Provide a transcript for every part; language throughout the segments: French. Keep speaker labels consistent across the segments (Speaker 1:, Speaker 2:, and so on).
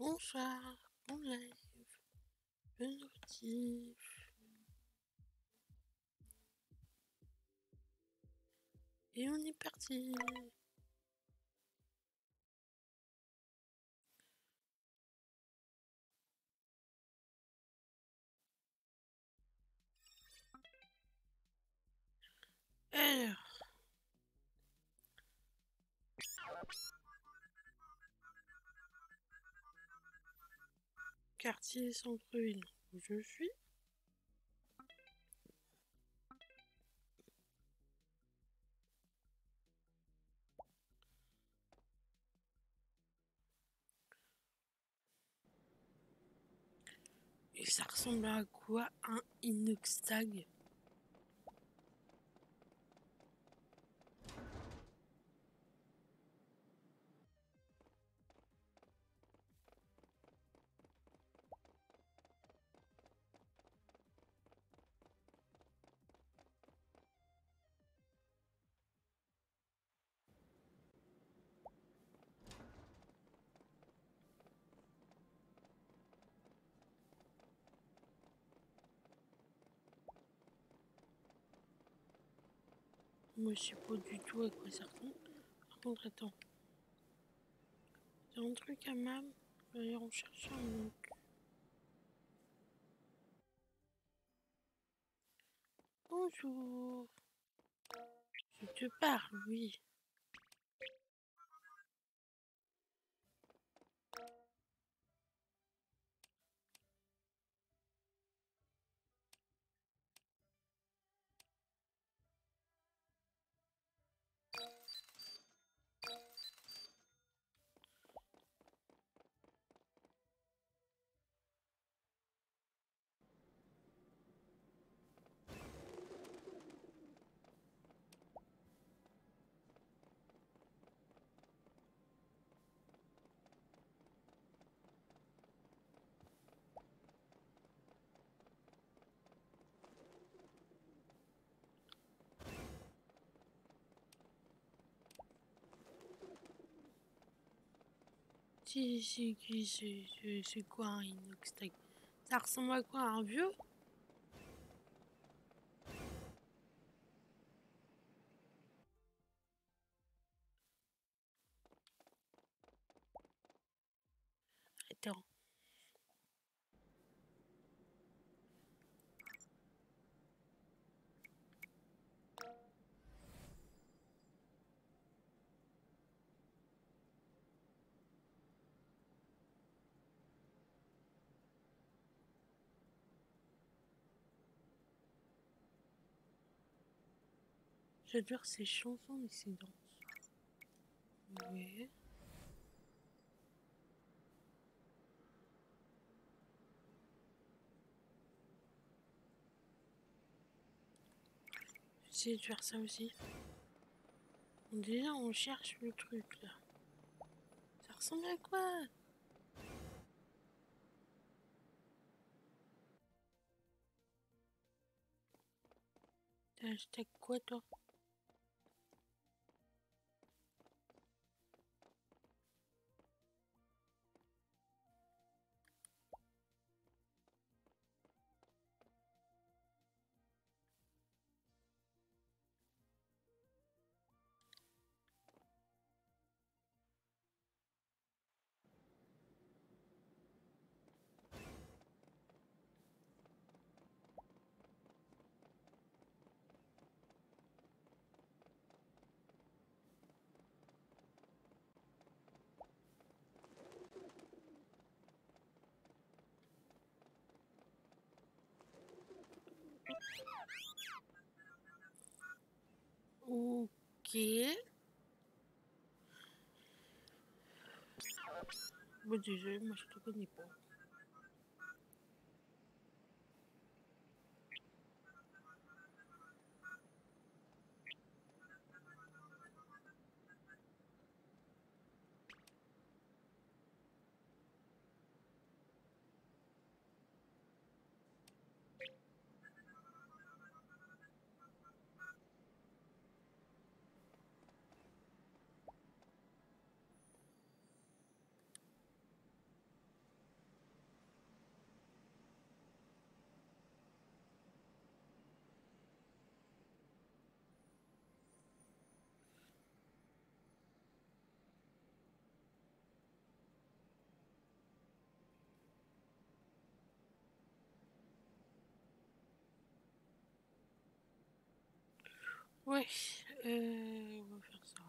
Speaker 1: Bonsoir, bon live, bon notif. Et on est parti. Quartier centre-ville où je suis. Et ça ressemble à quoi un inoxtag? Moi, je sais pas du tout à quoi ça ressemble. Par contre, attends. C'est un truc à même. D'ailleurs, on cherche un truc. Bonjour. Je te parle, oui. C'est quoi un inox Ça ressemble à quoi Un vieux Attends. J'adore ces chansons et ces danses. J'essaie de faire ça aussi. Déjà, on cherche le truc là. Ça ressemble à quoi? T'as quoi toi? Ok. Bon, déjà, moi je te connais Ouais, euh, on va faire ça.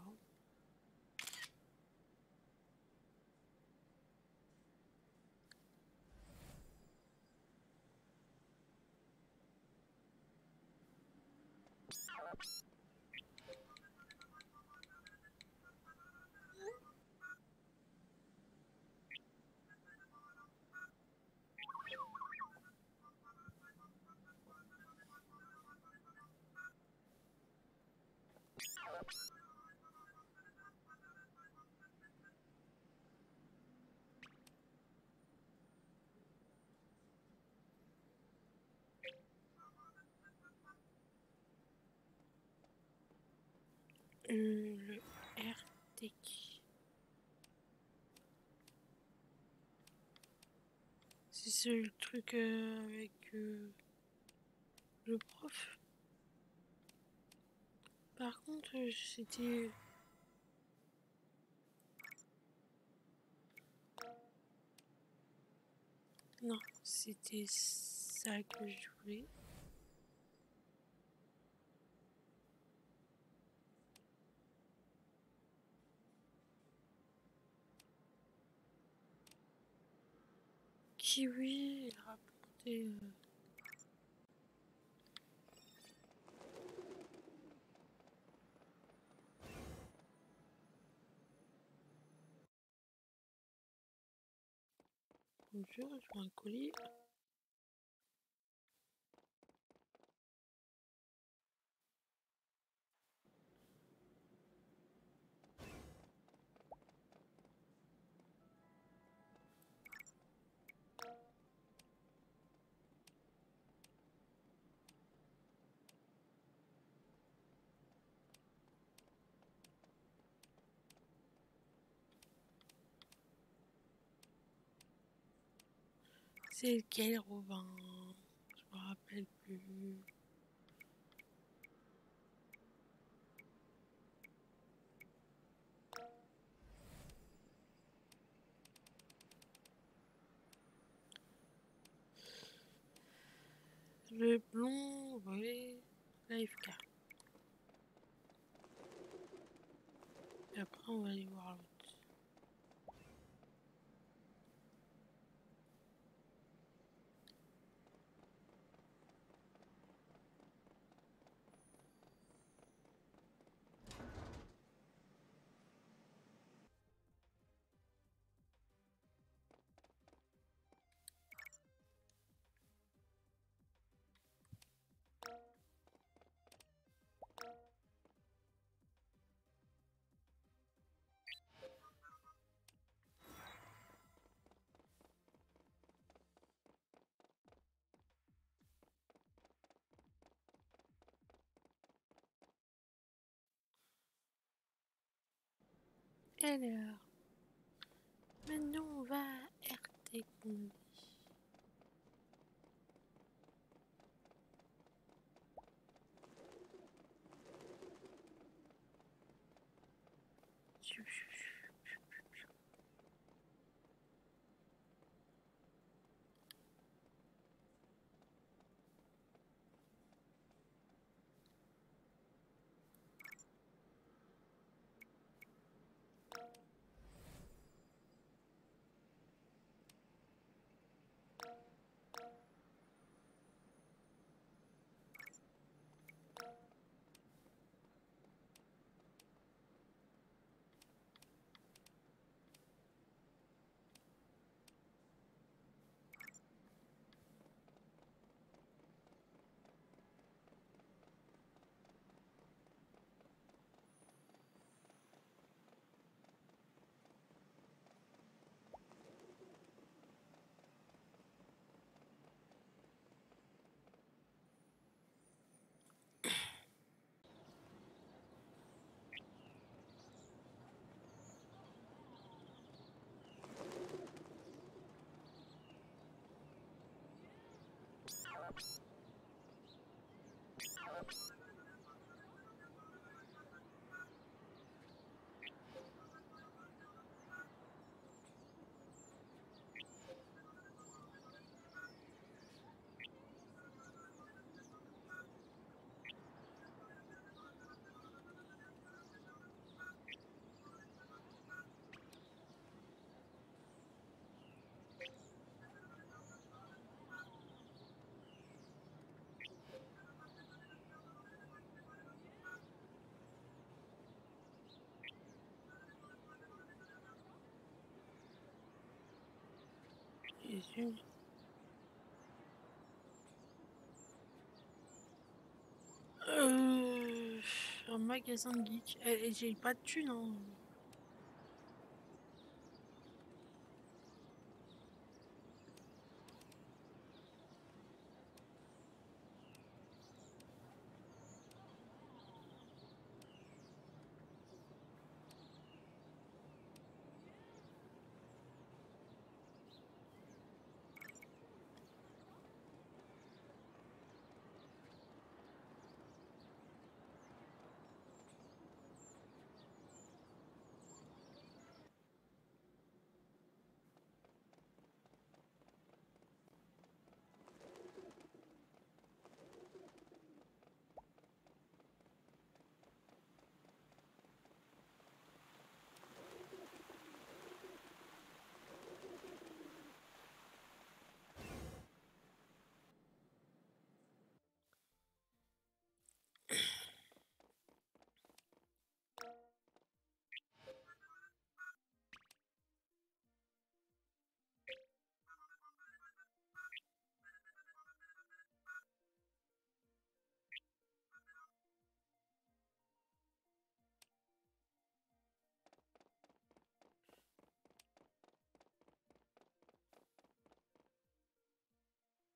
Speaker 1: Le RTK. C'est le truc euh, avec euh, le prof. Par contre, euh, c'était... Non, c'était ça que je voulais. Kiwi, il rapportait... Euh... Bonjour, je vois un colis. C'est lequel, Robin? Je me rappelle plus. Le blond, oui, l'AFK. Alors, maintenant on va à. Euh, un magasin de geek. Et j'ai pas de thunes. Hein.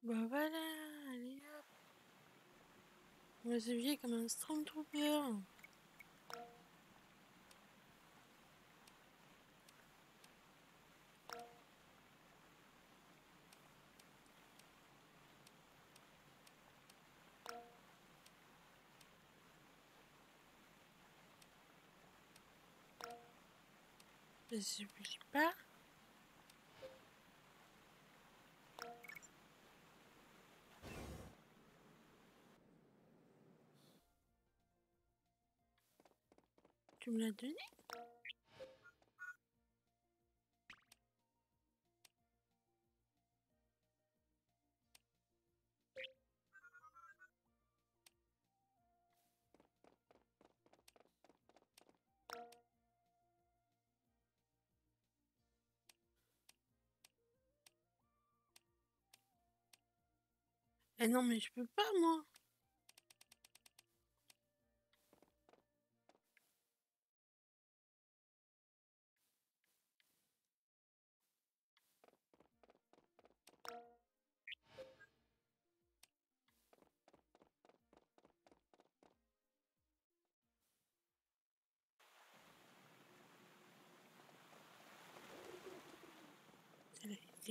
Speaker 1: Bah voilà, allez hop. On va s'habiller comme un Stormtrooper. Je sais pas. Tu me l'as donné Eh non mais je peux pas moi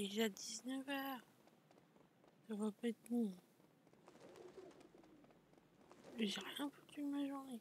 Speaker 1: déjà 19h. Ça va pas être bon. J'ai rien foutu de ma journée.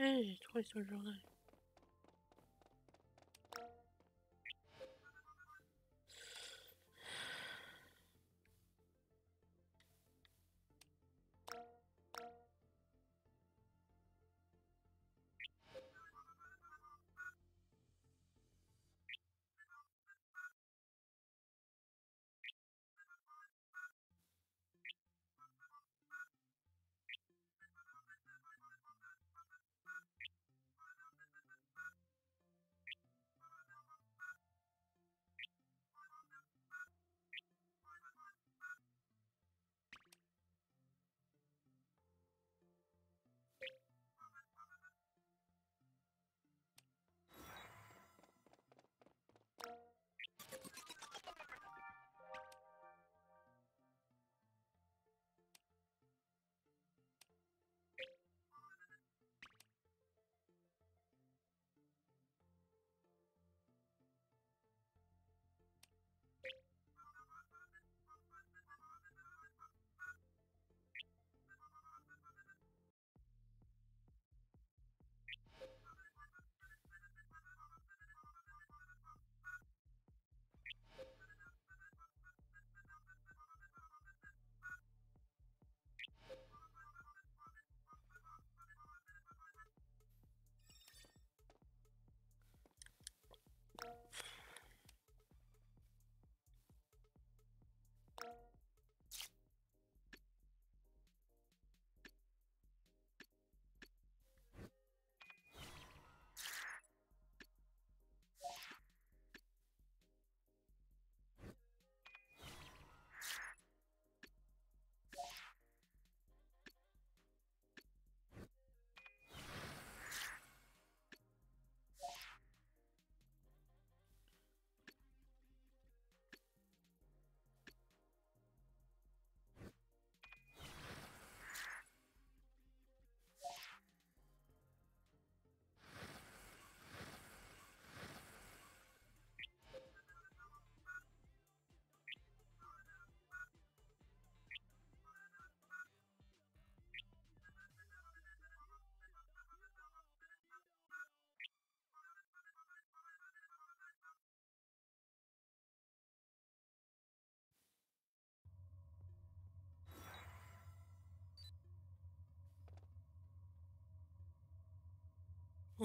Speaker 1: Eh, j'ai trouvé son journal.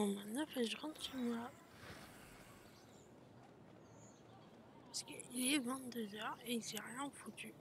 Speaker 1: Bon, maintenant, faut que je rentre chez moi. Parce qu'il est 22h et il s'est rien foutu.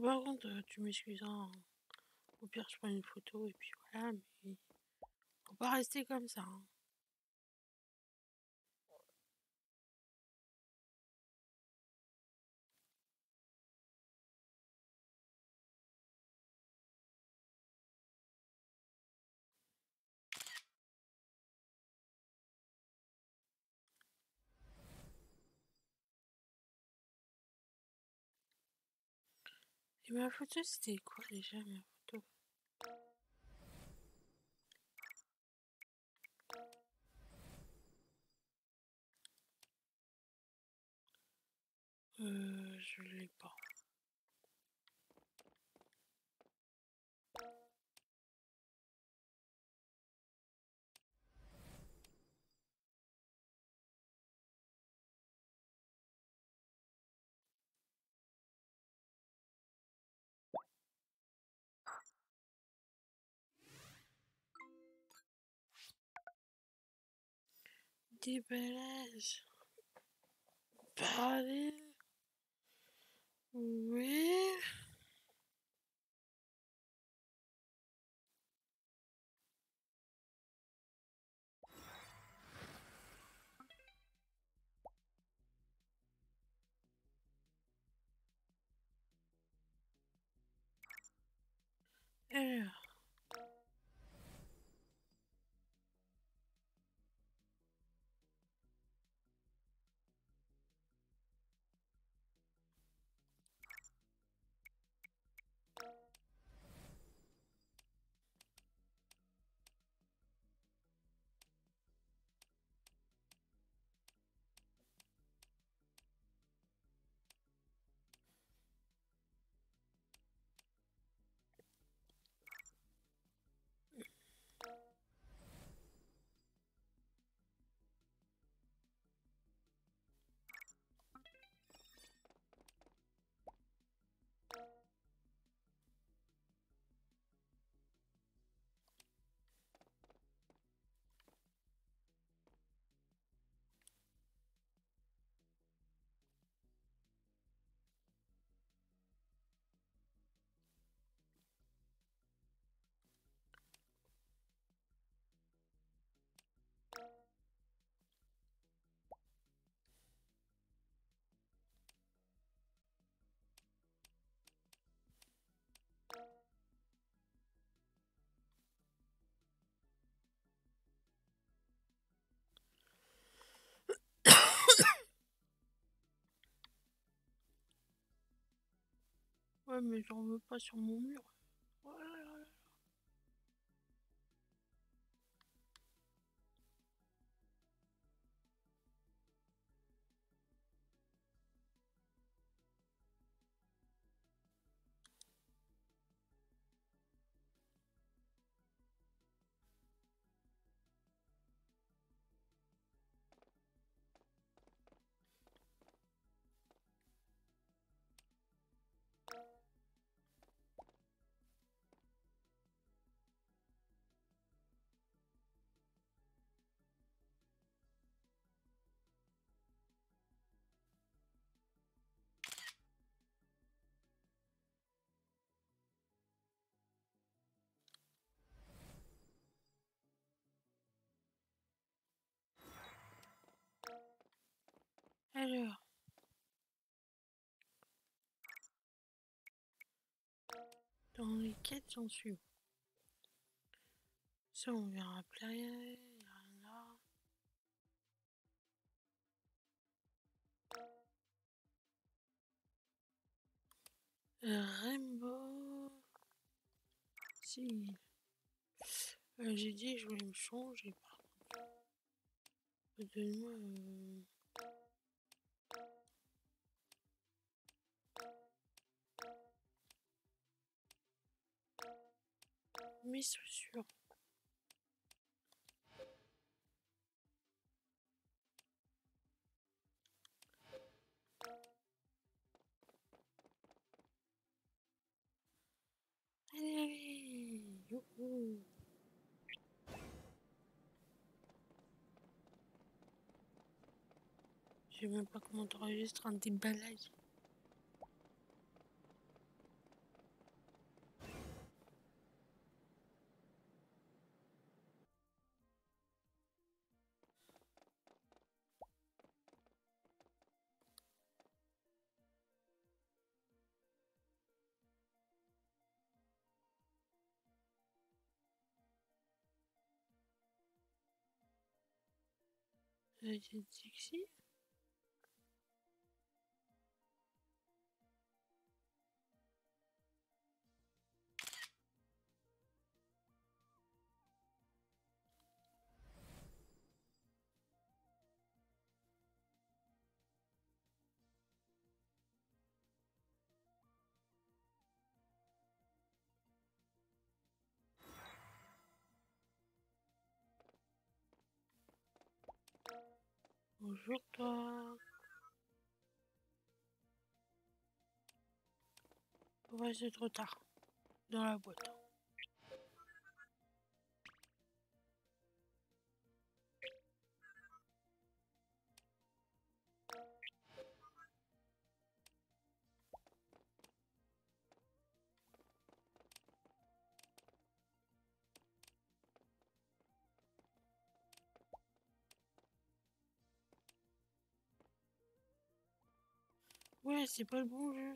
Speaker 1: Par contre, euh, tu m'excuses, hein. Au pire, je prends une photo et puis voilà, mais faut pas rester comme ça. hein. Et ma photo, c'était quoi déjà ma photo? Euh, je l'ai pas. Déballage. Parler. Oui. Alors. Mais j'en veux pas sur mon mur. Alors. Dans les quêtes, suis où? Ça, on verra après. rien Rainbow. Si. Euh, J'ai dit je voulais me changer par contre. Donne-moi. Euh... Mes chaussures. Allez, allez. Youhou. Je sais même pas comment t'enregistres un déballage. Euh, Bonjour toi. Ouais, c'est trop tard. Dans la boîte. Ouais, c'est pas le bon jeu.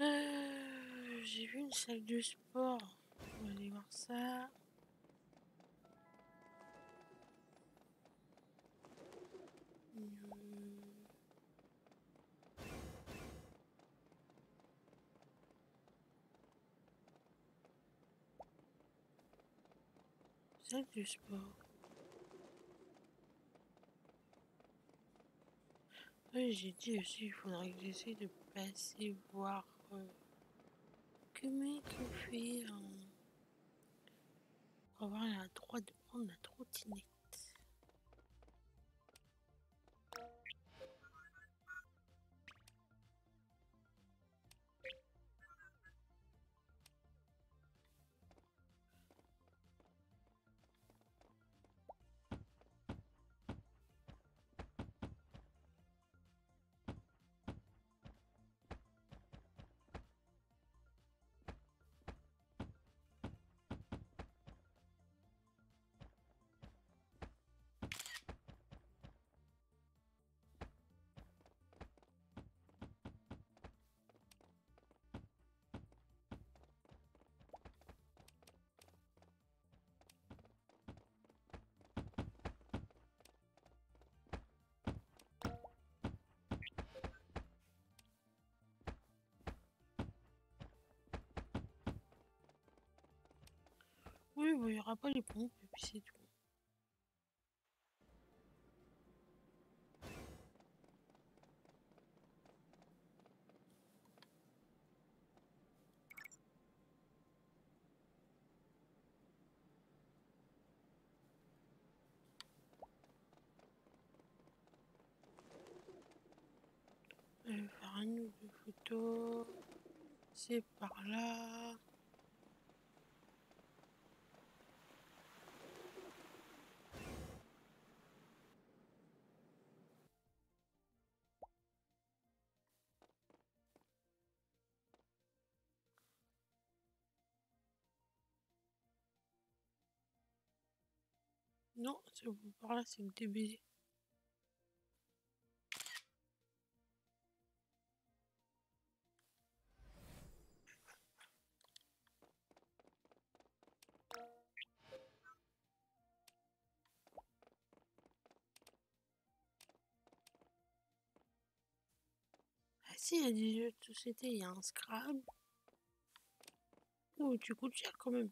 Speaker 1: Euh, J'ai vu une salle de sport. On va aller voir ça. Euh, Salle de sport. Oui, j'ai dit aussi, il faudrait que j'essaie de passer voir comment on fait hein, pour avoir la droite de prendre la trottinette? Aura pas les pompes et puis c'est tout. Je vais faire un nouveau photo. C'est par là. Non, c'est par là, c'est DBZ. Ah si, il y a des jeux de société, il y a un Scrabble. Oh, tu coûtes cher quand même.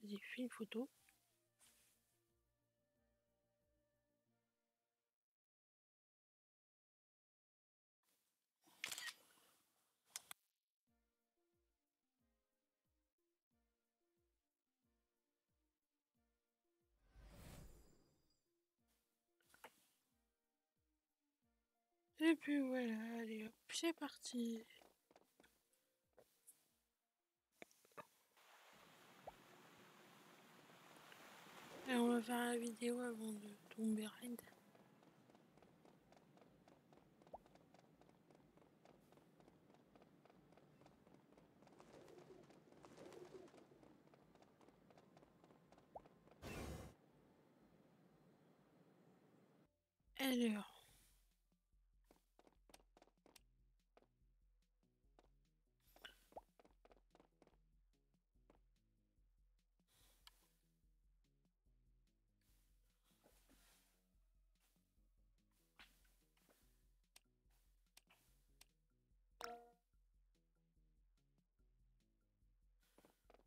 Speaker 1: Vas-y, fais une photo. Et puis voilà, allez hop, c'est parti. Et on va faire la vidéo avant de tomber raide.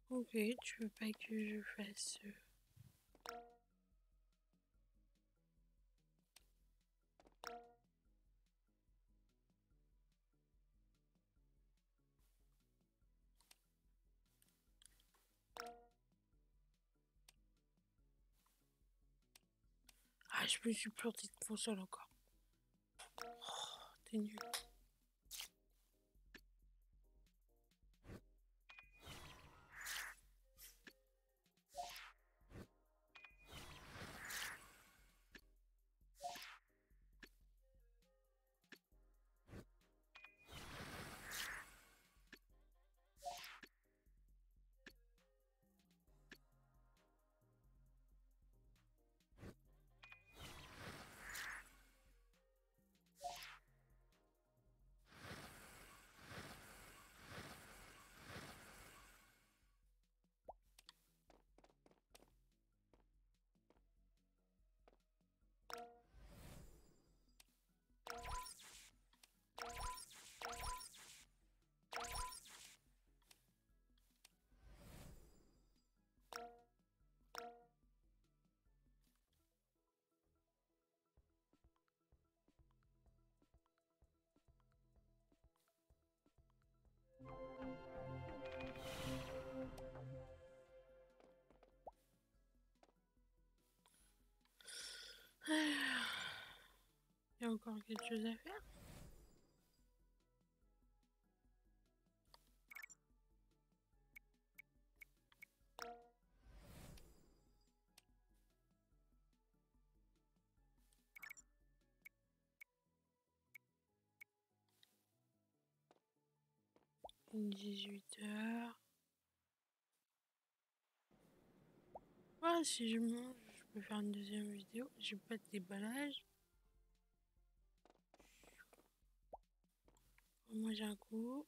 Speaker 1: Ok, tu veux pas que je fasse... euh, Ah, je me suis planté de console encore. Oh, t'es nul. Encore quelque chose à faire Dix-huit heures. Ah, si je mange, je peux faire une deuxième vidéo. J'ai pas de déballage. Moi j'ai un coup.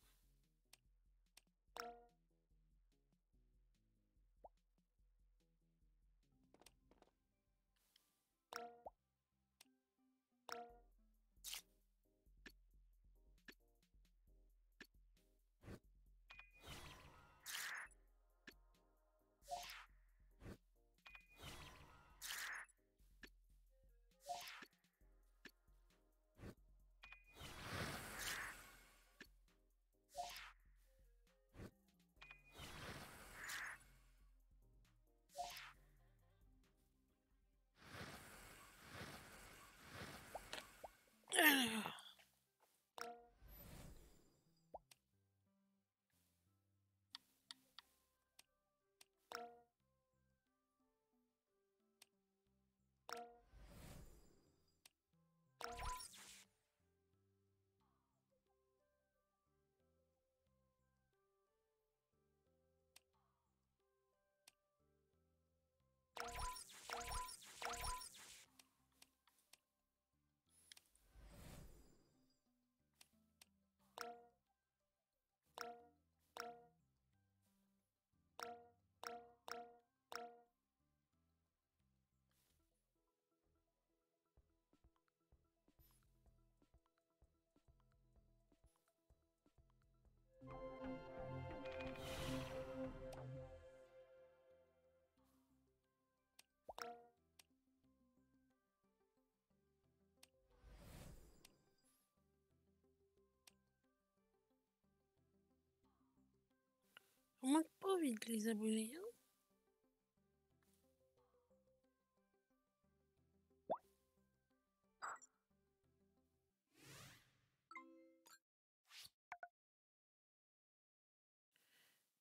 Speaker 1: On pas vite les abonnés. Hein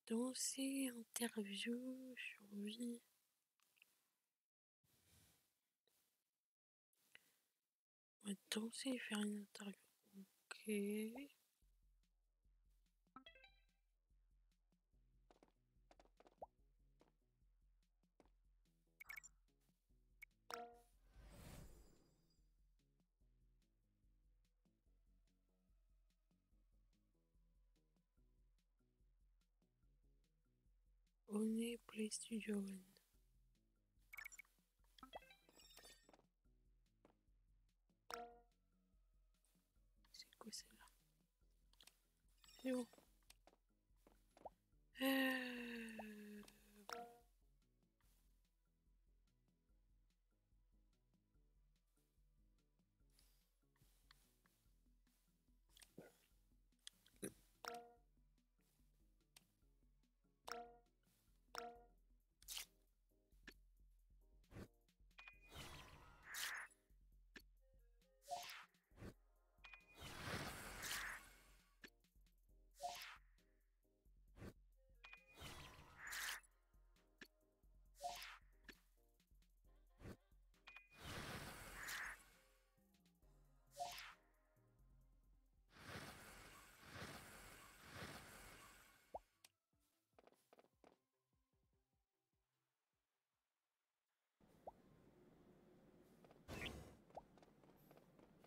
Speaker 1: Danser, interview, survie. On va danser et faire une interview. Ok. On est Play Studio One. C'est quoi celle-là C'est bon. Euh...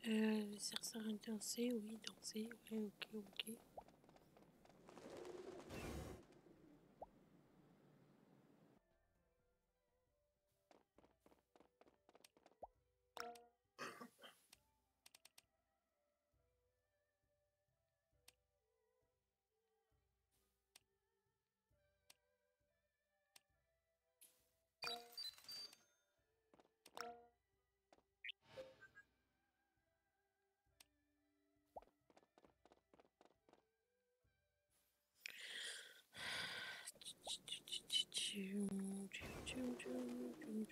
Speaker 1: Euh, certains danser, oui, danser, ouais, ok, ok.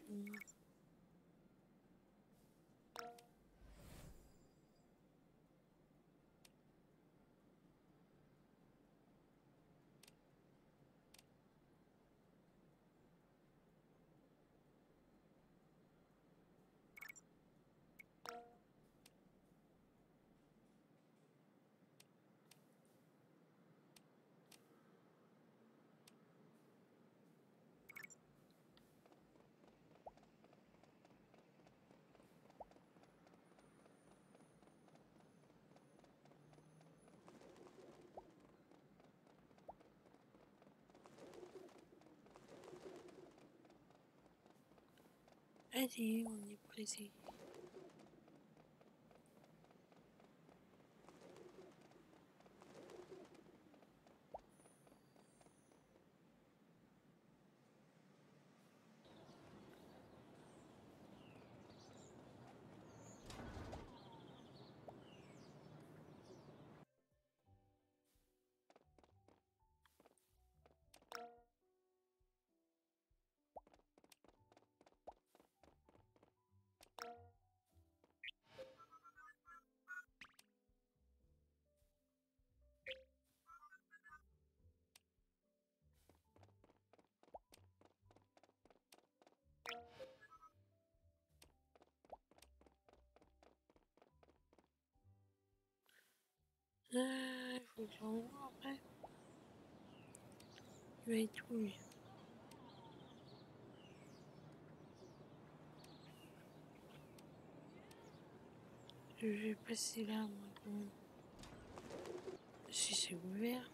Speaker 1: Andrea. Allez, on est pressé. Euh, il faut que j'en vois après. Il va être où lui? Je vais passer là, moi, quand même. Si c'est ouvert.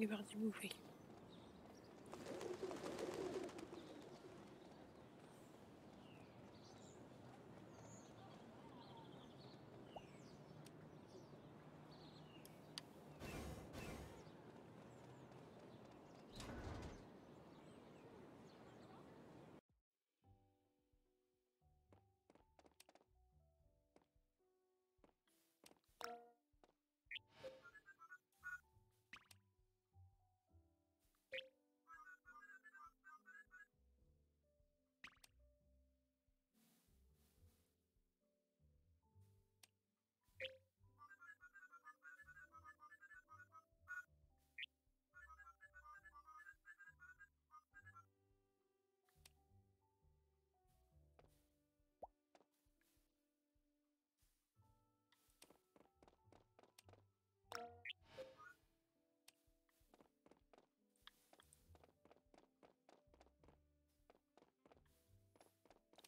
Speaker 1: Il est parti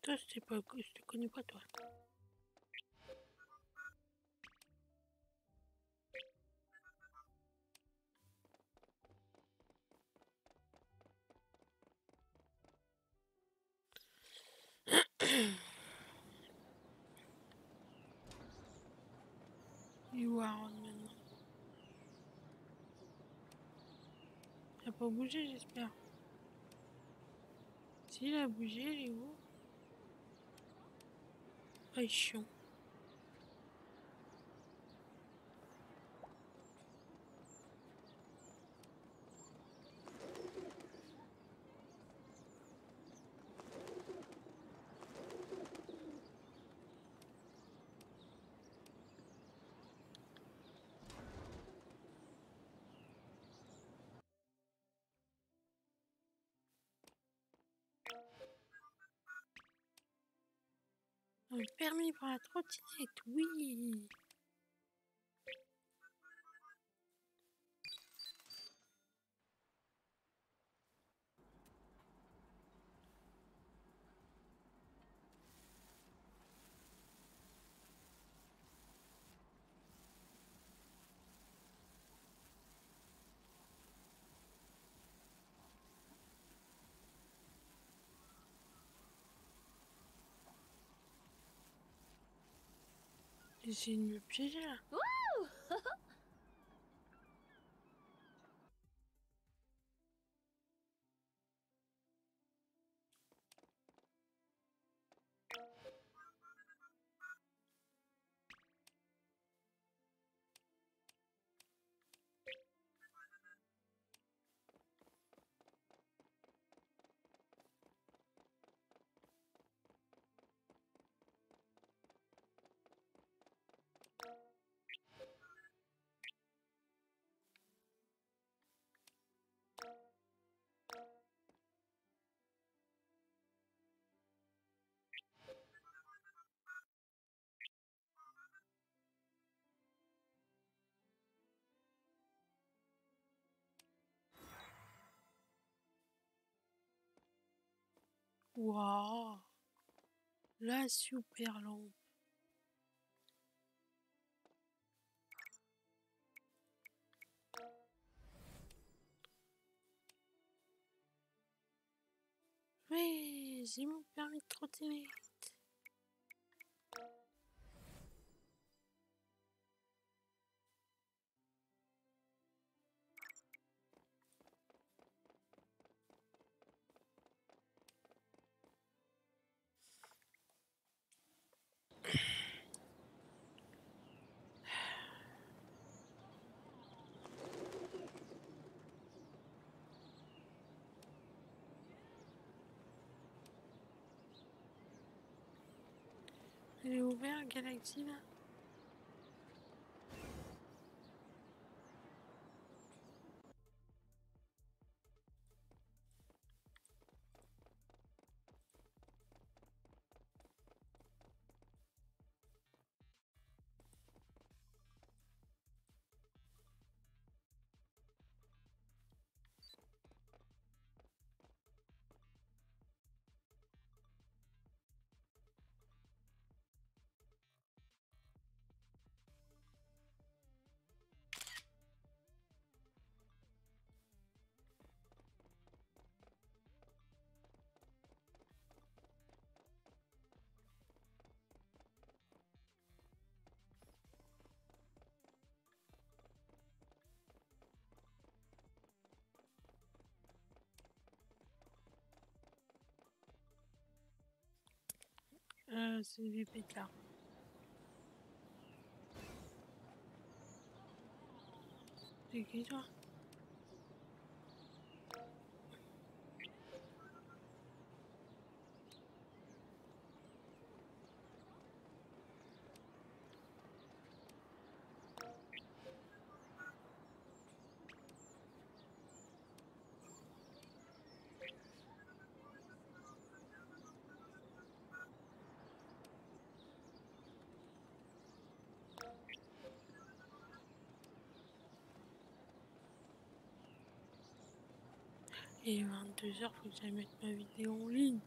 Speaker 1: Toi, je pas, je te connais pas, toi. You are maintenant. Il a pas bougé, j'espère. S'il a bougé, il est où? Ah, chiant. Permis pour la trottinette, oui. J'ai une piéger là. Waouh La super lampe. Oui, j'ai mon permis de trottinette. Est ouvert, Galaxy, là? Euh, c'est du pétard. C'est qui toi? Et 22h, faut que j'aille mettre ma vidéo en ligne.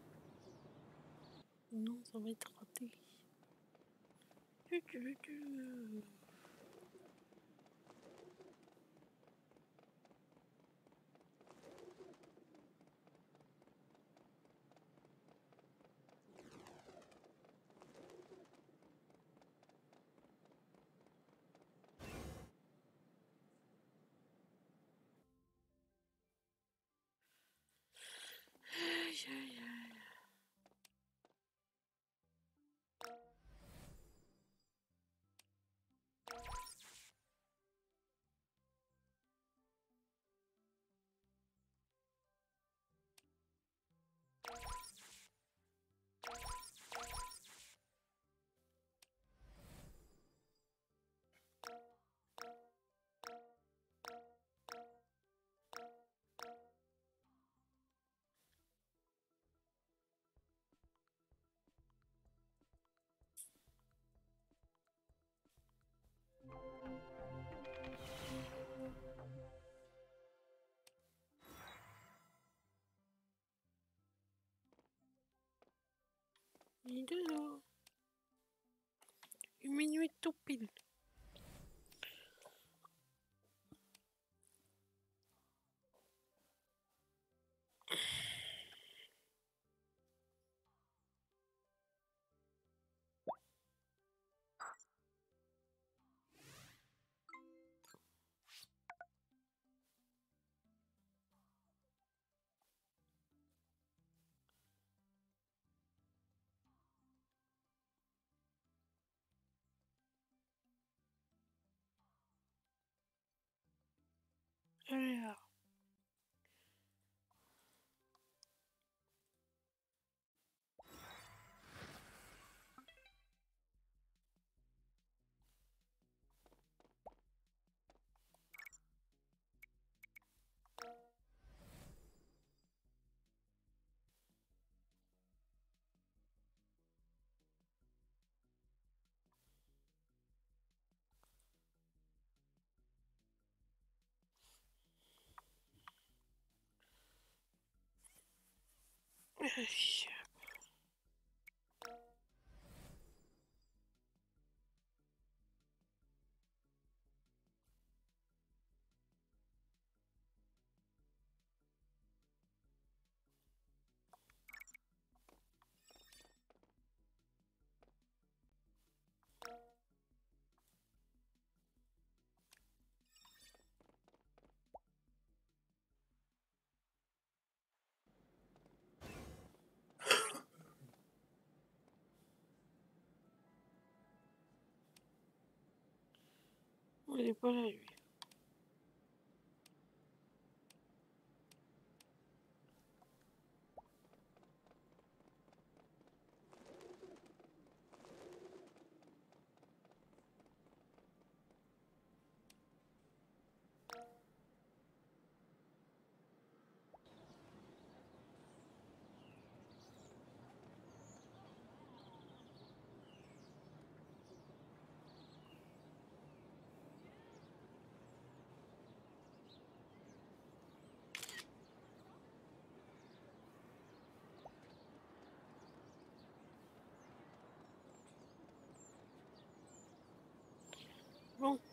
Speaker 1: Non, ça va être raté. Est dodo. Une minuit tout pile. Alors. Bruce. Il est pas là,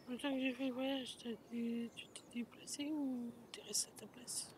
Speaker 1: le temps que j'ai fait le voyage, tu t'es déplacé ou t'es resté à ta place?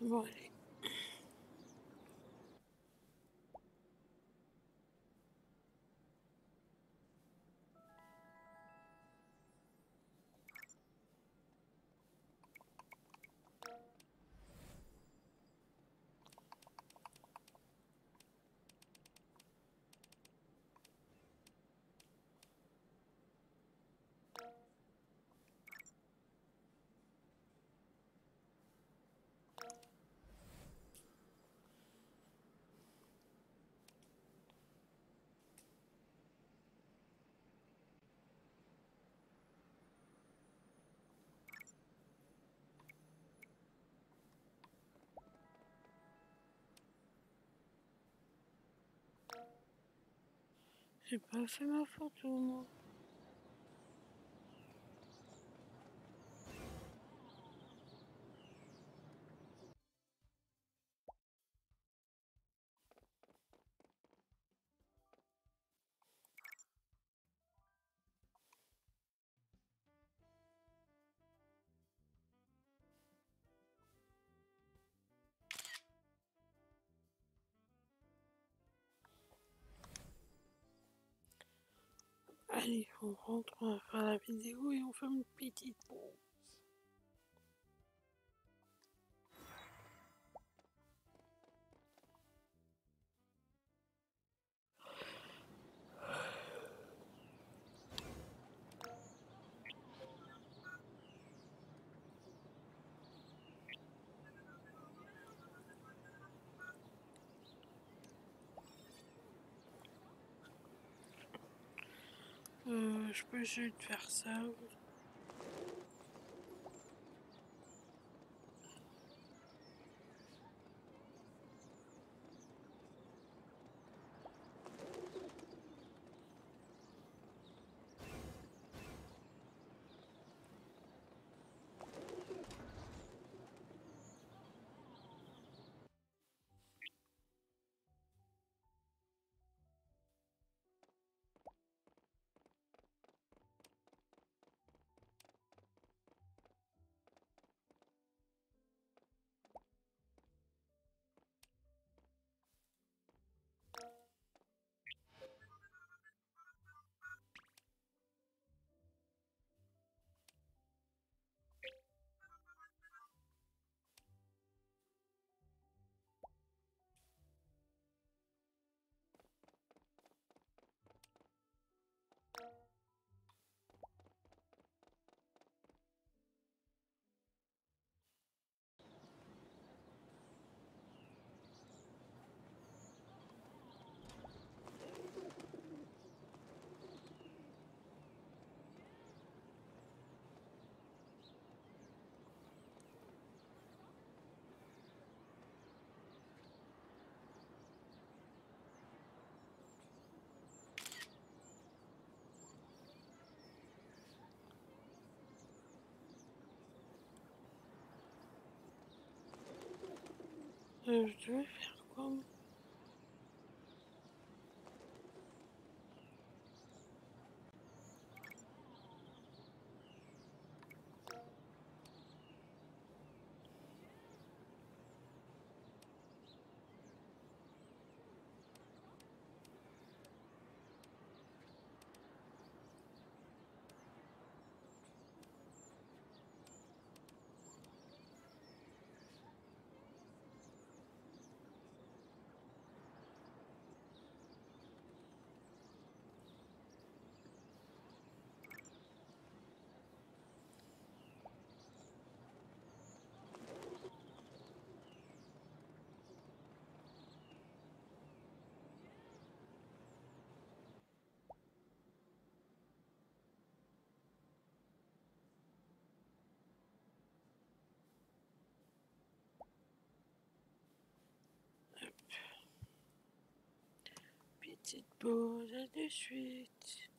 Speaker 1: Bon, J'ai pas fait ma photo, moi. Allez, on rentre, on va faire la vidéo et on fait une petite pause. Je essayer de faire ça. Je vais faire quoi Petite pause, à de suite.